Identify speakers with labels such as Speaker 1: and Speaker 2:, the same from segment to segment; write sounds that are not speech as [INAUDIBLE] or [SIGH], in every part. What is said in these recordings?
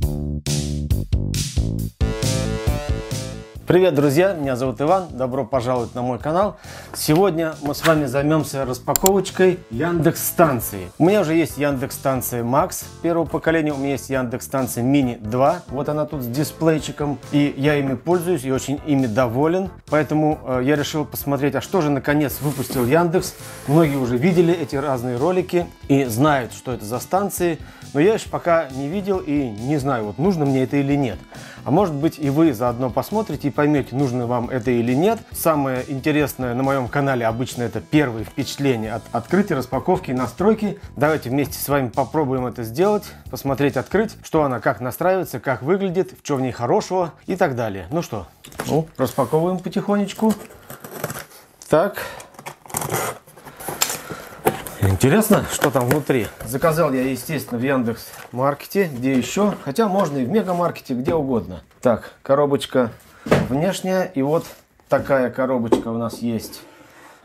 Speaker 1: Thank you. Привет, друзья! Меня зовут Иван. Добро пожаловать на мой канал. Сегодня мы с вами займемся распаковочкой Яндекс станции. У меня уже есть Яндекс станция Max первого поколения. У меня есть Яндекс станция Mini 2. Вот она тут с дисплейчиком. И я ими пользуюсь и очень ими доволен. Поэтому э, я решил посмотреть, а что же наконец выпустил Яндекс. Многие уже видели эти разные ролики и знают, что это за станции. Но я еще пока не видел и не знаю, вот нужно мне это или нет. А может быть и вы заодно посмотрите и поймете, нужно вам это или нет. Самое интересное на моем канале обычно это первые впечатления от открытия, распаковки и настройки. Давайте вместе с вами попробуем это сделать, посмотреть, открыть, что она, как настраивается, как выглядит, в чем в ней хорошего и так далее. Ну что, ну, распаковываем потихонечку. Так, Интересно, что там внутри. Заказал я, естественно, в Яндекс Маркете, где еще. Хотя можно и в Мегамаркете, где угодно. Так, коробочка внешняя. И вот такая коробочка у нас есть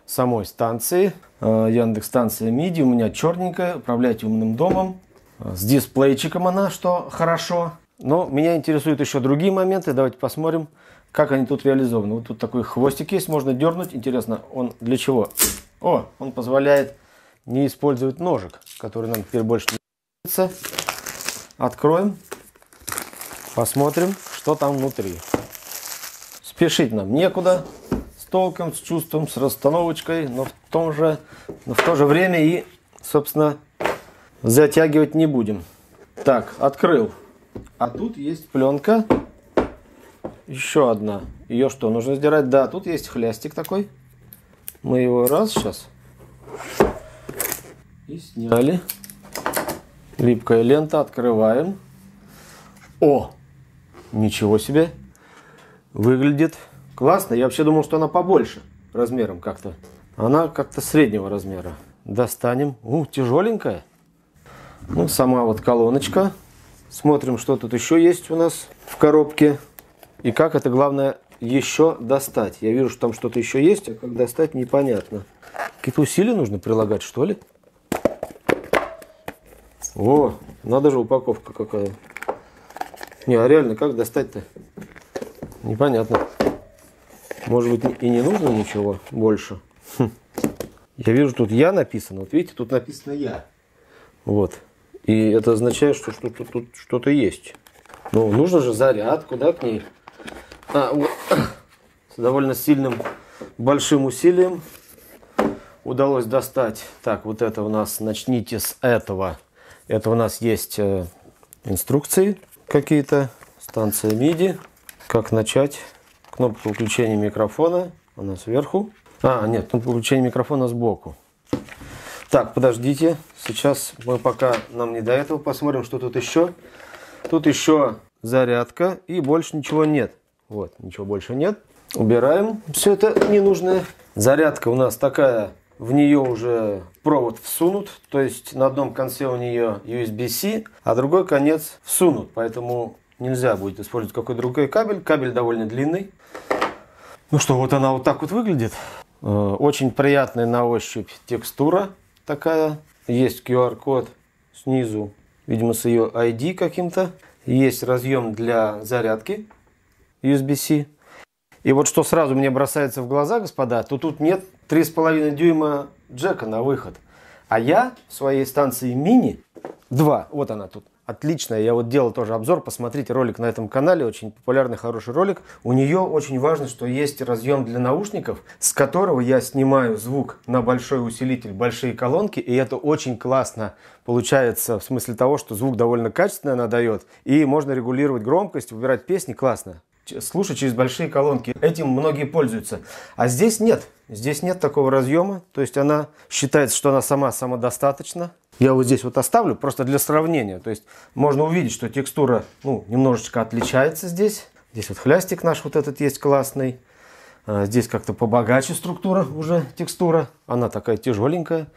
Speaker 1: самой станции. Э, Яндекс станция MIDI. У меня черненькая, управлять умным домом. С дисплейчиком она, что хорошо. Но меня интересуют еще другие моменты. Давайте посмотрим, как они тут реализованы. Вот тут такой хвостик есть, можно дернуть. Интересно, он для чего? О, он позволяет не использовать ножик, который нам теперь больше не нравится. Откроем, посмотрим, что там внутри. Спешить нам некуда, с толком, с чувством, с расстановочкой, но в, том же, но в то же время и, собственно, затягивать не будем. Так, открыл. А тут есть пленка. Еще одна. Ее что, нужно сдирать? Да, тут есть хлястик такой. Мы его раз сейчас и сняли. Липкая лента, открываем. О, ничего себе. Выглядит классно. Я вообще думал, что она побольше размером как-то. Она как-то среднего размера. Достанем. У, тяжеленькая. Ну, сама вот колоночка. Смотрим, что тут еще есть у нас в коробке. И как это, главное, еще достать. Я вижу, что там что-то еще есть, а как достать, непонятно. Какие-то усилия нужно прилагать, что ли? О, надо же упаковка какая. Не, а реально, как достать-то? Непонятно. Может быть, и не нужно ничего больше. Хм. Я вижу, тут я написано. Вот видите, тут написано я. Вот. И это означает, что что-то тут что-то есть. Ну, нужно же зарядку, да, к ней. А, вот. С довольно сильным, большим усилием удалось достать. Так, вот это у нас, начните с этого. Это у нас есть э, инструкции какие-то, станция MIDI, как начать, кнопка выключения микрофона, она сверху. А, нет, кнопка выключения микрофона сбоку. Так, подождите, сейчас мы пока нам не до этого посмотрим, что тут еще. Тут еще зарядка и больше ничего нет. Вот, ничего больше нет. Убираем все это ненужное. Зарядка у нас такая в нее уже провод всунут, то есть на одном конце у нее USB-C, а другой конец всунут, поэтому нельзя будет использовать какой-то другой кабель. Кабель довольно длинный. Ну что, вот она вот так вот выглядит. Э, очень приятная на ощупь текстура такая. Есть QR-код снизу, видимо, с ее ID каким-то. Есть разъем для зарядки USB-C. И вот что сразу мне бросается в глаза, господа, то тут нет 3,5 дюйма джека на выход. А я в своей станции мини 2, вот она тут, отличная. Я вот делал тоже обзор, посмотрите ролик на этом канале, очень популярный, хороший ролик. У нее очень важно, что есть разъем для наушников, с которого я снимаю звук на большой усилитель, большие колонки, и это очень классно получается в смысле того, что звук довольно качественный она дает, и можно регулировать громкость, выбирать песни, классно слушать через большие колонки. Этим многие пользуются. А здесь нет. Здесь нет такого разъема. То есть она считается, что она сама самодостаточна. Я вот здесь вот оставлю просто для сравнения. То есть можно увидеть, что текстура ну, немножечко отличается здесь. Здесь вот хлястик наш вот этот есть классный. А здесь как-то побогаче структура уже, текстура. Она такая тяжеленькая.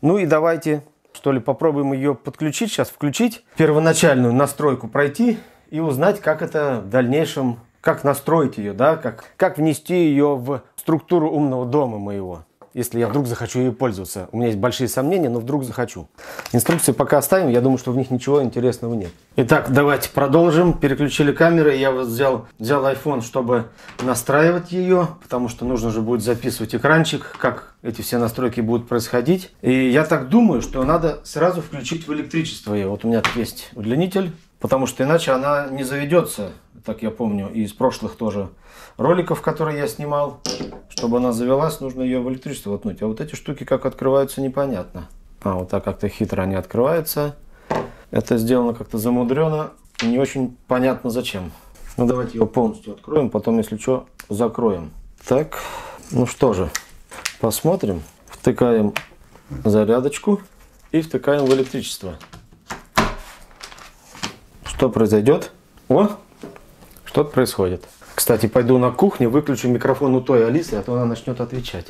Speaker 1: Ну и давайте, что ли, попробуем ее подключить. Сейчас включить. Первоначальную настройку пройти и узнать, как это в дальнейшем, как настроить ее, да, как, как внести ее в структуру умного дома моего. если я вдруг захочу ей пользоваться. У меня есть большие сомнения, но вдруг захочу. Инструкции пока оставим, я думаю, что в них ничего интересного нет. Итак, давайте продолжим. Переключили камеры, я вот взял, взял iPhone, чтобы настраивать ее, потому что нужно же будет записывать экранчик, как эти все настройки будут происходить. И я так думаю, что надо сразу включить в электричество ее. Вот у меня тут есть удлинитель, потому что иначе она не заведется, так я помню, и из прошлых тоже роликов, которые я снимал. Чтобы она завелась, нужно ее в электричество воткнуть. А вот эти штуки как открываются, непонятно. А, вот так как-то хитро они открываются. Это сделано как-то замудрено. Не очень понятно зачем. Ну, давайте его полностью откроем, потом, если что, закроем. Так, ну что же, посмотрим. Втыкаем зарядочку и втыкаем в электричество. Что произойдет? О, что-то происходит. Кстати, пойду на кухню, выключу микрофон у той Алисы, а то она начнет отвечать.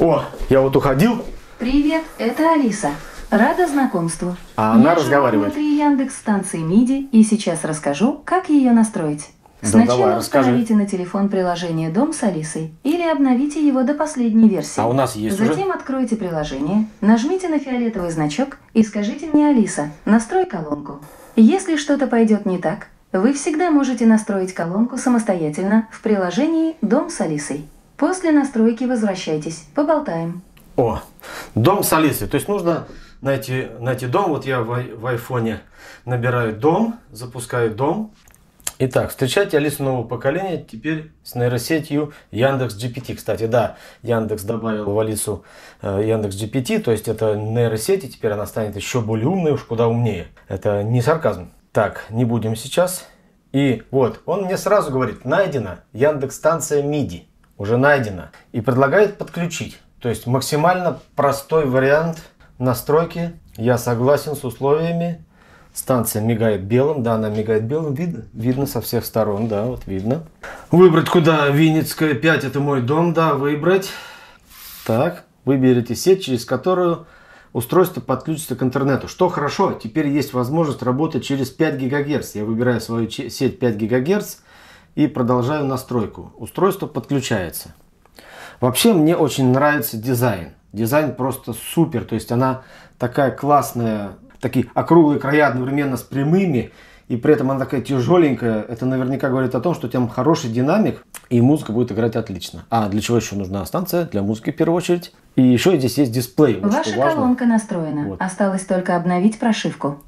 Speaker 1: О, я вот уходил.
Speaker 2: Привет, это Алиса. Рада знакомству.
Speaker 1: А она
Speaker 2: Я
Speaker 1: разговаривает.
Speaker 2: внутри Яндекс станции MIDI и сейчас расскажу, как ее настроить.
Speaker 1: Да
Speaker 2: Сначала
Speaker 1: давай,
Speaker 2: установите на телефон приложение «Дом с Алисой» или обновите его до последней версии.
Speaker 1: А у нас есть уже?
Speaker 2: Затем откройте приложение, нажмите на фиолетовый значок и скажите мне «Алиса, настрой колонку». Если что-то пойдет не так, вы всегда можете настроить колонку самостоятельно в приложении «Дом с Алисой». После настройки возвращайтесь, поболтаем.
Speaker 1: О, дом с Алисой. То есть нужно найти, найти дом. Вот я в, в айфоне набираю дом, запускаю дом. Итак, встречайте Алису нового поколения, теперь с нейросетью Яндекс GPT. Кстати, да, Яндекс добавил в Алису э, Яндекс GPT, то есть это нейросеть, и теперь она станет еще более умной, уж куда умнее. Это не сарказм. Так, не будем сейчас. И вот, он мне сразу говорит, найдена Яндекс станция MIDI, уже найдена, и предлагает подключить. То есть максимально простой вариант настройки. Я согласен с условиями. Станция мигает белым, да, она мигает белым, видно? Видно со всех сторон, да, вот видно. Выбрать куда? Винницкая 5, это мой дом, да, выбрать. Так, выберите сеть, через которую устройство подключится к интернету. Что хорошо, теперь есть возможность работать через 5 ГГц. Я выбираю свою сеть 5 ГГц и продолжаю настройку. Устройство подключается. Вообще мне очень нравится дизайн. Дизайн просто супер. То есть она такая классная, такие округлые края одновременно с прямыми. И при этом она такая тяжеленькая. Это наверняка говорит о том, что там хороший динамик. И музыка будет играть отлично. А для чего еще нужна станция? Для музыки в первую очередь. И еще здесь есть дисплей. вот
Speaker 2: Ваша колонка настроена.
Speaker 1: Вот.
Speaker 2: Осталось только обновить прошивку.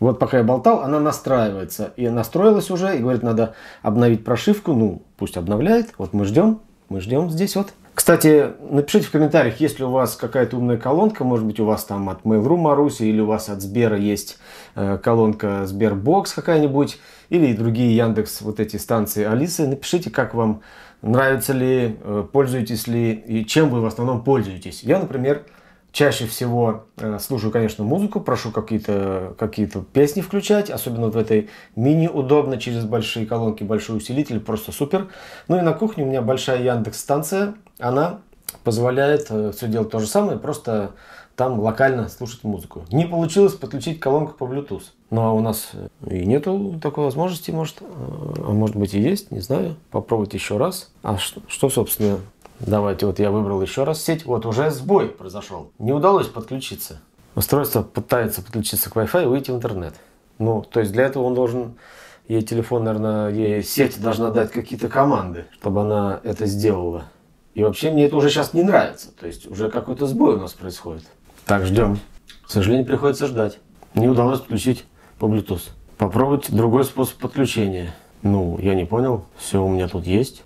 Speaker 1: Вот пока я болтал, она настраивается. И настроилась уже, и говорит, надо обновить прошивку. Ну, пусть обновляет. Вот мы ждем, мы ждем здесь вот. Кстати, напишите в комментариях, есть ли у вас какая-то умная колонка, может быть у вас там от Mail.ru Маруси, или у вас от Сбера есть э, колонка Сбербокс какая-нибудь, или другие Яндекс вот эти станции Алисы. Напишите, как вам нравится ли, э, пользуетесь ли и чем вы в основном пользуетесь. Я, например, Чаще всего э, слушаю, конечно, музыку, прошу какие-то какие песни включать, особенно вот в этой мини удобно, через большие колонки, большой усилитель, просто супер. Ну и на кухне у меня большая Яндекс станция, она позволяет все делать то же самое, просто там локально слушать музыку. Не получилось подключить колонку по Bluetooth. Ну а у нас и нету такой возможности, может, э, а может быть и есть, не знаю. Попробовать еще раз. А что, что собственно, Давайте, вот я выбрал еще раз сеть. Вот уже сбой произошел. Не удалось подключиться. Устройство пытается подключиться к Wi-Fi и выйти в интернет. Ну, то есть для этого он должен, ей телефон, наверное, ей сеть должна дать какие-то команды, чтобы она это сделала. И вообще мне это уже сейчас не нравится. То есть уже какой-то сбой у нас происходит. Так, ждем. К сожалению, приходится ждать. Не удалось подключить по Bluetooth. Попробуйте другой способ подключения. Ну, я не понял. Все у меня тут есть.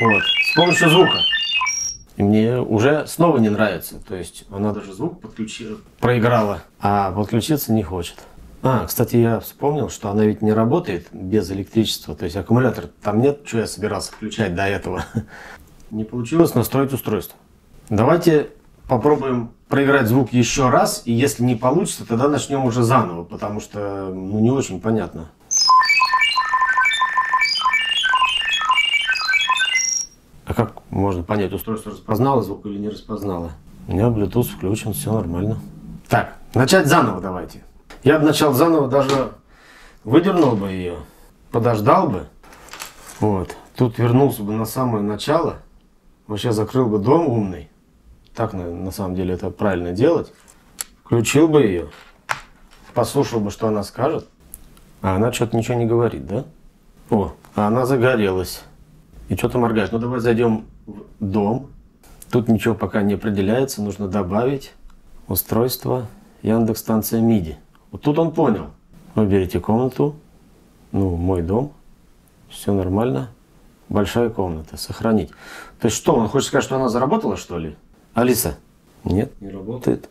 Speaker 1: Вот. С помощью звука. И мне уже снова не нравится. То есть она даже звук подключила, проиграла, а подключиться не хочет. А, кстати, я вспомнил, что она ведь не работает без электричества. То есть аккумулятор там нет, что я собирался включать до этого. [LAUGHS] Не получилось настроить устройство. Давайте попробуем проиграть звук еще раз. И если не получится, тогда начнем уже заново, потому что ну, не очень понятно. А как можно понять, устройство распознало звук или не распознало? У меня Bluetooth включен, все нормально. Так, Начать заново давайте. Я бы начал заново, даже выдернул бы ее, подождал бы. Вот. Тут вернулся бы на самое начало. Вообще закрыл бы дом умный. Так на, на самом деле это правильно делать. Включил бы ее. Послушал бы, что она скажет. А она что-то ничего не говорит, да? О, а она загорелась. И что-то моргает. Ну давай зайдем в дом. Тут ничего пока не определяется. Нужно добавить устройство Яндекс станция MIDI. Вот тут он понял. Выберите комнату. Ну, мой дом. Все нормально. Большая комната. Сохранить. То есть что, он хочет сказать, что она заработала, что ли? Алиса? Нет, не работает.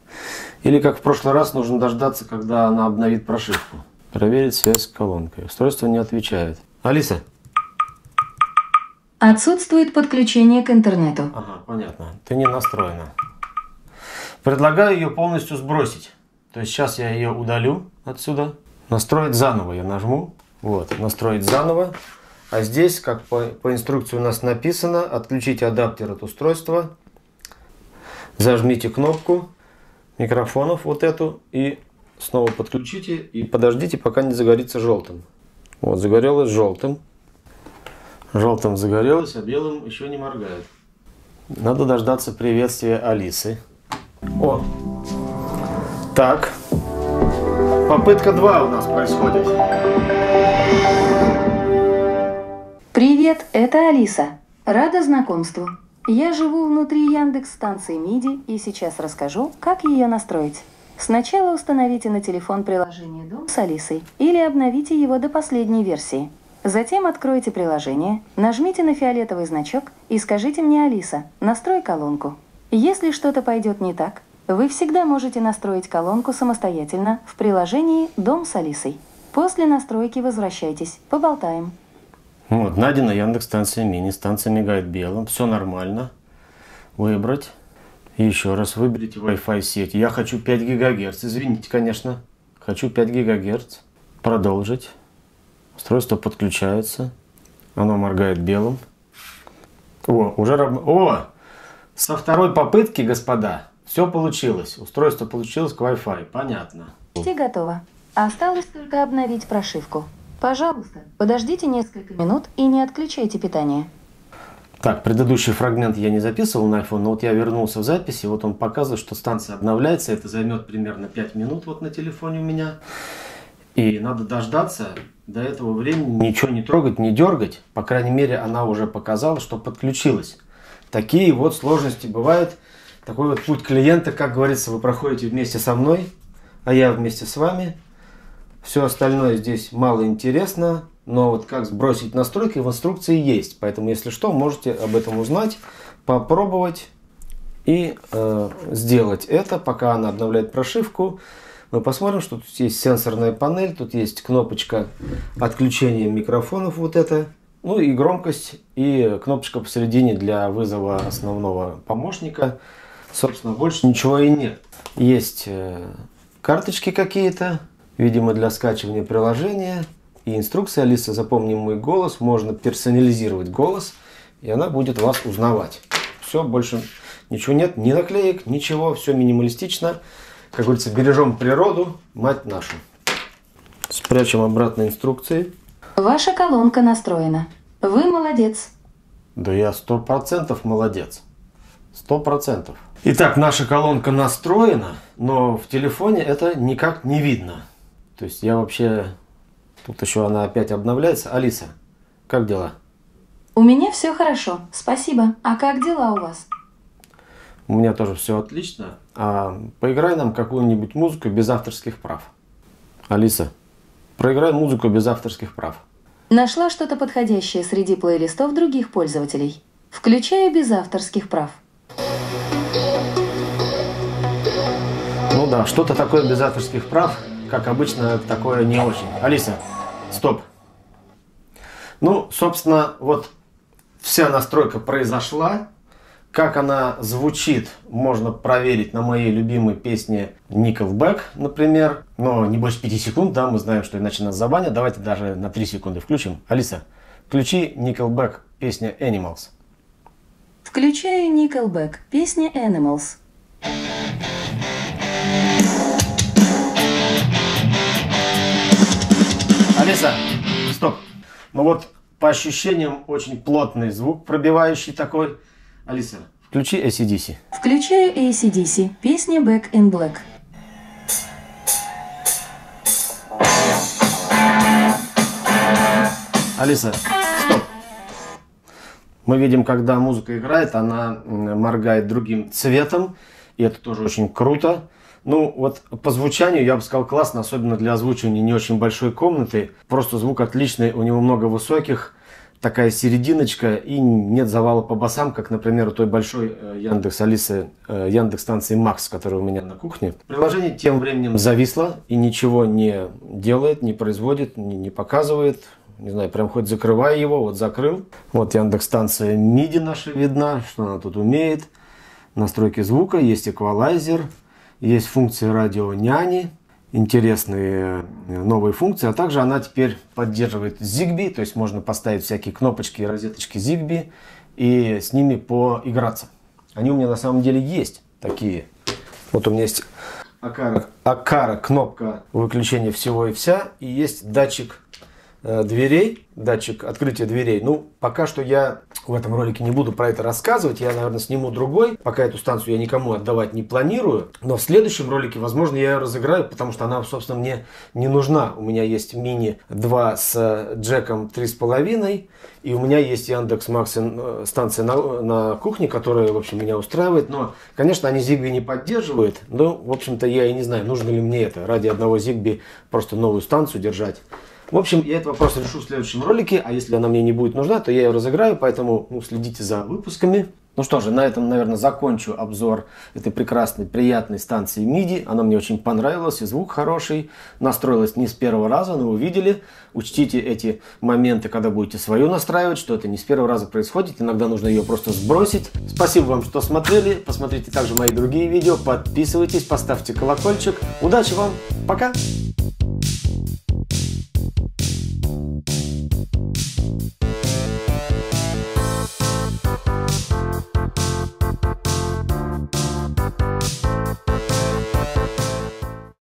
Speaker 1: Или как в прошлый раз, нужно дождаться, когда она обновит прошивку. Проверить связь с колонкой. Устройство не отвечает. Алиса?
Speaker 2: Отсутствует подключение к интернету.
Speaker 1: Ага, понятно. Ты не настроена. Предлагаю ее полностью сбросить. То есть сейчас я ее удалю отсюда. Настроить заново я нажму. Вот, настроить заново. А здесь, как по, по инструкции у нас написано, отключите адаптер от устройства. Зажмите кнопку микрофонов вот эту и снова подключите и подождите, пока не загорится желтым. Вот, загорелось желтым. Желтым загорелось, а белым еще не моргает. Надо дождаться приветствия Алисы. О! Так. Попытка 2 у нас происходит.
Speaker 2: Привет, это Алиса. Рада знакомству. Я живу внутри Яндекс станции MIDI и сейчас расскажу, как ее настроить. Сначала установите на телефон приложение «Дом» с Алисой или обновите его до последней версии. Затем откройте приложение, нажмите на фиолетовый значок и скажите мне «Алиса, настрой колонку». Если что-то пойдет не так, вы всегда можете настроить колонку самостоятельно в приложении «Дом с Алисой». После настройки возвращайтесь, поболтаем.
Speaker 1: Вот, найдена Яндекс станция мини, станция мигает белым, все нормально. Выбрать. Еще раз выберите Wi-Fi сеть. Я хочу 5 ГГц, извините, конечно. Хочу 5 ГГц. Продолжить. Устройство подключается. Оно моргает белым. О, уже раб... О! Со второй попытки, господа, все получилось. Устройство получилось к Wi-Fi. Понятно.
Speaker 2: Почти готово. Осталось только обновить прошивку. Пожалуйста, подождите несколько минут и не отключайте питание.
Speaker 1: Так, предыдущий фрагмент я не записывал на iPhone, но вот я вернулся в записи, вот он показывает, что станция обновляется, это займет примерно 5 минут вот на телефоне у меня. И надо дождаться до этого времени, ничего не трогать, не дергать, по крайней мере она уже показала, что подключилась. Такие вот сложности бывают, такой вот путь клиента, как говорится, вы проходите вместе со мной, а я вместе с вами. Все остальное здесь мало интересно, но вот как сбросить настройки в инструкции есть. Поэтому, если что, можете об этом узнать, попробовать и э, сделать это, пока она обновляет прошивку. Мы посмотрим, что тут есть сенсорная панель, тут есть кнопочка отключения микрофонов, вот это. Ну и громкость, и кнопочка посередине для вызова основного помощника. Собственно, больше ничего и нет. Есть э, карточки какие-то, видимо, для скачивания приложения. И инструкция Алиса, запомни мой голос, можно персонализировать голос, и она будет вас узнавать. Все, больше ничего нет, ни наклеек, ничего, все минималистично. Как говорится, бережем природу, мать нашу. Спрячем обратно инструкции.
Speaker 2: Ваша колонка настроена. Вы молодец.
Speaker 1: Да я сто процентов молодец. Сто процентов. Итак, наша колонка настроена, но в телефоне это никак не видно. То есть я вообще Тут еще она опять обновляется. Алиса, как дела?
Speaker 2: У меня все хорошо, спасибо. А как дела у вас?
Speaker 1: У меня тоже все отлично. А поиграй нам какую-нибудь музыку без авторских прав. Алиса, проиграй музыку без авторских прав.
Speaker 2: Нашла что-то подходящее среди плейлистов других пользователей. Включаю без авторских прав.
Speaker 1: Ну да, что-то такое без авторских прав, как обычно, такое не очень. Алиса, Стоп. Ну, собственно, вот вся настройка произошла. Как она звучит, можно проверить на моей любимой песне Nickelback, например. Но не больше 5 секунд, да, мы знаем, что иначе нас забанят. Давайте даже на 3 секунды включим. Алиса, включи Nickelback, песня Animals.
Speaker 2: Включаю Nickelback, песня Animals.
Speaker 1: Алиса, стоп. Ну вот, по ощущениям, очень плотный звук, пробивающий такой. Алиса, включи ACDC.
Speaker 2: Включаю ACDC. Песня Back in Black.
Speaker 1: Алиса, стоп. Мы видим, когда музыка играет, она моргает другим цветом, и это тоже очень круто. Ну, вот по звучанию я бы сказал классно, особенно для озвучивания не очень большой комнаты. Просто звук отличный, у него много высоких, такая серединочка и нет завала по басам, как, например, у той большой э, Яндекс Алисы, э, Яндекс станции Макс, которая у меня на кухне. Приложение тем временем зависло и ничего не делает, не производит, не, не показывает. Не знаю, прям хоть закрывай его, вот закрыл. Вот Яндекс станция MIDI наша видна, что она тут умеет. Настройки звука, есть эквалайзер, есть функция радио няни, интересные э, новые функции, а также она теперь поддерживает Zigbee, то есть можно поставить всякие кнопочки и розеточки Zigbee и с ними поиграться. Они у меня на самом деле есть такие. Вот у меня есть Акара, Акара кнопка выключения всего и вся, и есть датчик Э, дверей, датчик открытия дверей. Ну, пока что я в этом ролике не буду про это рассказывать. Я, наверное, сниму другой. Пока эту станцию я никому отдавать не планирую. Но в следующем ролике, возможно, я ее разыграю, потому что она, собственно, мне не нужна. У меня есть мини 2 с джеком 3,5. И у меня есть Яндекс Макс э, станция на, на кухне, которая, в общем, меня устраивает. Но, конечно, они Zigbee не поддерживают. Но, в общем-то, я и не знаю, нужно ли мне это. Ради одного Zigbee просто новую станцию держать. В общем, я этот вопрос решу в следующем ролике, а если она мне не будет нужна, то я ее разыграю, поэтому ну, следите за выпусками. Ну что же, на этом, наверное, закончу обзор этой прекрасной, приятной станции MIDI. Она мне очень понравилась, и звук хороший. Настроилась не с первого раза, но увидели. Учтите эти моменты, когда будете свою настраивать, что это не с первого раза происходит. Иногда нужно ее просто сбросить. Спасибо вам, что смотрели. Посмотрите также мои другие видео. Подписывайтесь, поставьте колокольчик. Удачи вам. Пока. Thank you.